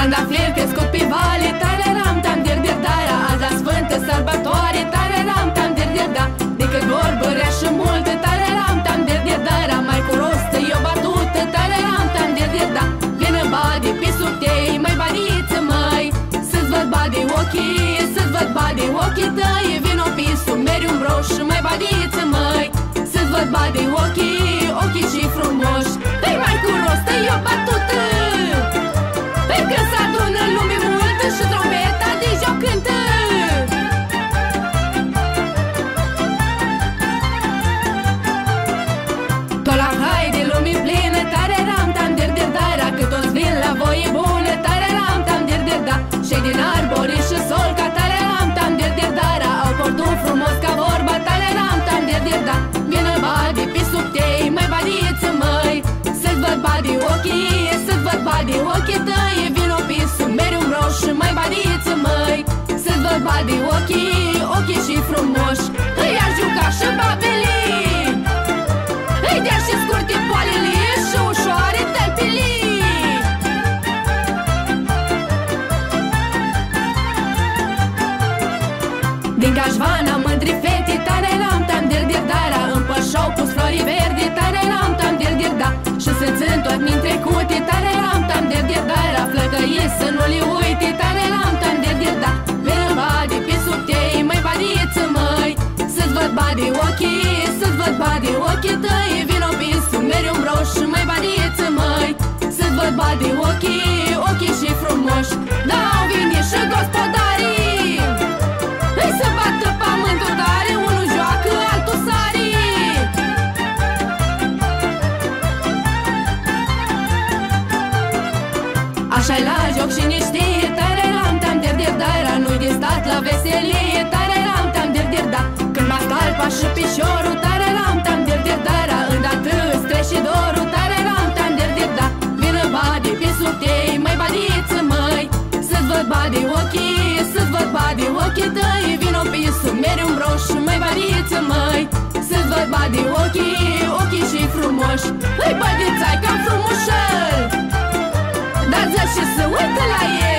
Trandafir crescut pe vale Tararam, tam, dir, dir, dara Azi la sfântă sărbătoare Tararam, tam, dir, dir, da. De când vorbă rea și multă Tararam, tam, dir, dir, dara Mai cu rost e o batută Tararam, tam, dir, dir, da. Vină bade pe subtei Mai baniță, mai Să-ți văd bade ochii Păi că s-adună lume multă Și trompeta de joc cântă. Tot la haide lume plină Tare ram tam dir dir dara Că toți vin la voie bună Tare ram tam dir dir da. Și din arbori și sol Ca tare ram tam dir dir dara Au portul frumos ca vorba Tare ram tam dir dir da. Vină badi pe sub tei Mai badiță măi. Să-ți văd badi ochii Să-ți văd badi ochii tăi Din cașvana mândri fete Tare ram tam dir dir dara Împășau pus flori verdi Tare ram tam dir dir da. Și să țin tot min trecute Tare ram tam dir dir dara Flăcăie să nu le uite Tare ram tam dir dir da Vină bade pe sub tei Mai badiță măi. Să-ți văd bade ochii Să-ți văd bade ochii tăi. Vino pe sub mereu broș Mai badiță măi. Să-ți văd bade așa la joc și niște Tare ram tam dir dir dara Nu-i de stat la veselie. Tare ram tam dir dir da Când m-a stalpa și pișorul Tare ram tam dir dir dara Îndată streși dorul Tare ram tam dir dir da Vină bade pe sub tei Mai badiță măi. Să-ți văd bade ochii Să-ți văd bade ochii tăi. Vino pe sub mereu roșu Mai badiță măi. Să-ți văd bade ochii Ochii și frumoși. Îi bade 这些是我的来源。